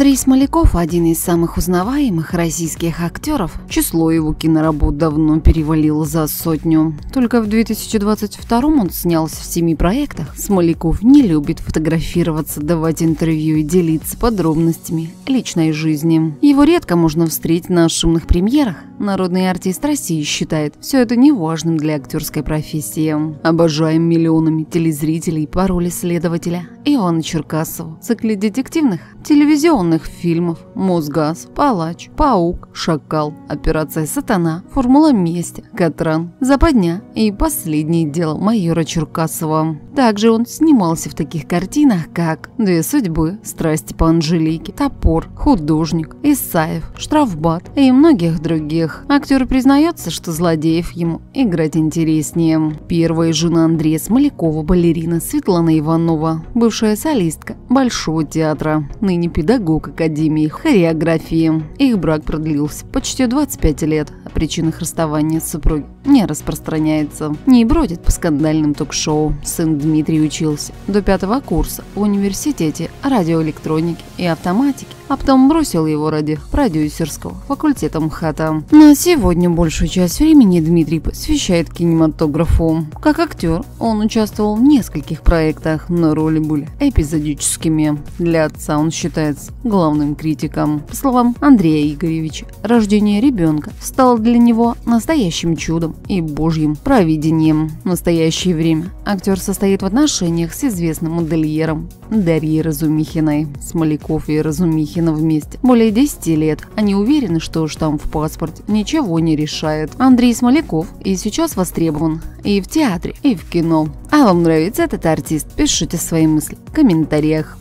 Андрей Смоляков – один из самых узнаваемых российских актеров. Число его киноработ давно перевалило за сотню. Только в 2022 он снялся в семи проектах. Смоляков не любит фотографироваться, давать интервью и делиться подробностями личной жизни. Его редко можно встретить на шумных премьерах. Народный артист России считает все это неважным для актерской профессии. Обожаем миллионами телезрителей по роли следователя Ивана Черкасова в цикле детективных телевизионных фильмов «Мосгаз», «Палач», «Паук», «Шакал», «Операция Сатана», «Формула мести», «Катран», «Западня» и «Последнее дело» майора Черкасова. Также он снимался в таких картинах, как «Две судьбы», «Страсти по Анжелике», «Топор», «Художник», «Исаев», «Штрафбат» и многих других. Актер признается, что злодеев ему играть интереснее. Первая жена Андрея Смолякова, балерина Светлана Иванова, бывшая солистка Большого театра, ныне педагог Академии хореографии. Их брак продлился почти 25 лет. О причинах расставания супруги не распространяется. Не бродит по скандальным ток-шоу. Сын Дмитрий учился до пятого курса в университете радиоэлектроники и автоматики, а потом бросил его ради продюсерского факультета МХАТа. На сегодня большую часть времени Дмитрий посвящает кинематографу. Как актер он участвовал в нескольких проектах, но роли были эпизодическими. Для отца он считается главным критиком. По словам Андрея Игоревича, рождение ребенка стало для него настоящим чудом и божьим провидением. В настоящее время актер состоит в отношениях с известным модельером Дарьей Разумихиной. Смоляков и Разумихина вместе более 10 лет. Они уверены, что штамп в паспорте ничего не решает. Андрей Смоляков и сейчас востребован и в театре, и в кино. А вам нравится этот артист? Пишите свои мысли в комментариях.